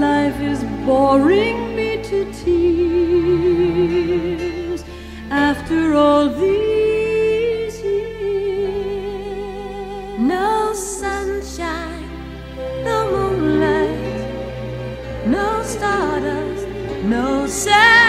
life is boring me to tears after all these years. No sunshine, no moonlight, no stardust, no sound.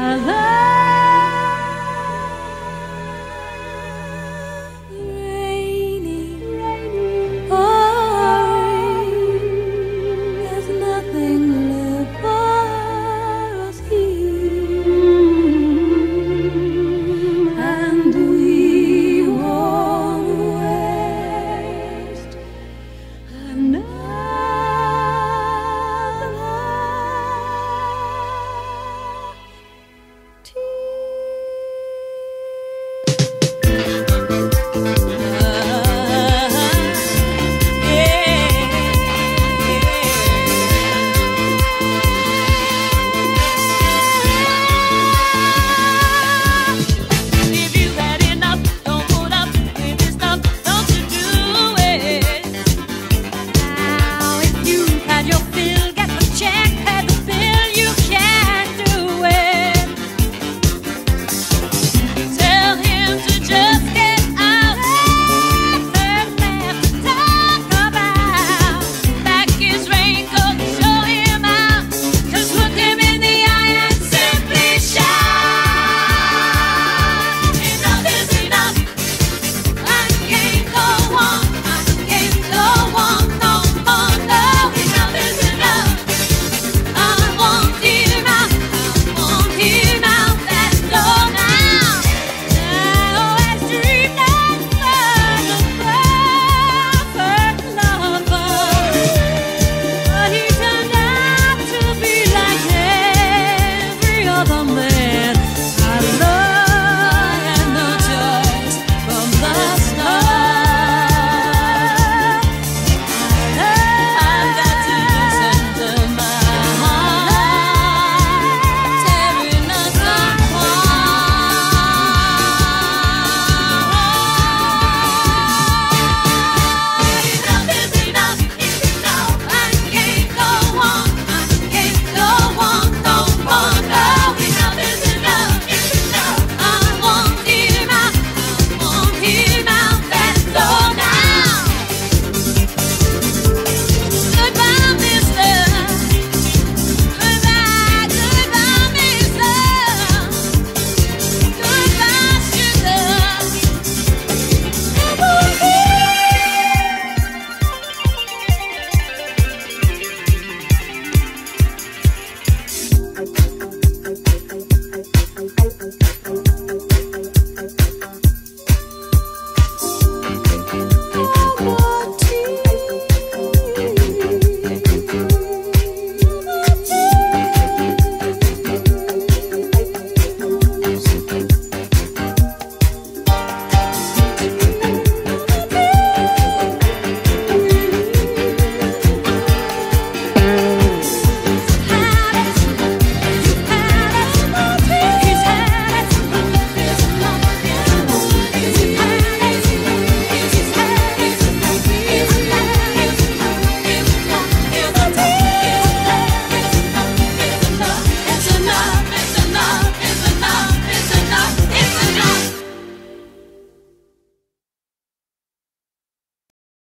I love.